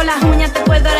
con las uñas te puedo dar.